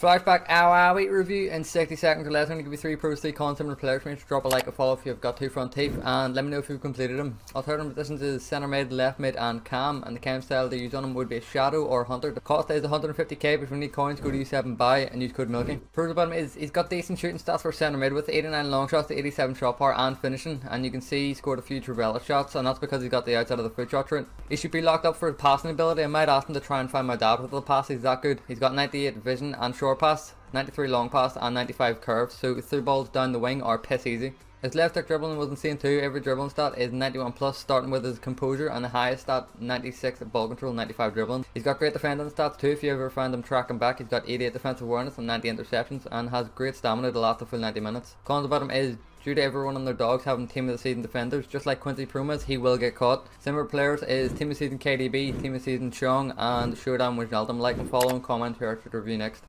Flashback Aouar review in 60 seconds or less. I'm going to give you three pros, three cons, similar players. Sure to drop a like, a follow if you've got two front teeth, and let me know if you've completed them. Alternative positions is centre mid, left mid, and cam. And the cam style they use on them would be a shadow or hunter. The cost is 150k, but if you need coins, go to U7 buy and use code Milky. Pros about him is he's got decent shooting stats for centre mid with 89 long shots to 87 shot power and finishing. And you can see he scored a few Trivela shots, and that's because he's got the outside of the foot shot trait. He should be locked up for his passing ability. I might ask him to try and find my dad with the pass. He's that good. He's got 98 vision and short pass. 93 long pass and 95 curve, so through balls down the wing are piss easy. His left hook dribbling was insane too, every dribbling stat is 91 plus, starting with his composure and the highest stat 96 ball control, 95 dribbling. He's got great defending stats too, if you ever find him tracking back, he's got 88 defensive awareness and 90 interceptions and has great stamina to last the full 90 minutes. Cons about him is due to everyone on their dogs having team of the season defenders, just like Quincy Promes, he will get caught. Similar players is team of the season KDB, team of the season Chong and Showdown Wijnaldum. Like and follow and comment here to review next.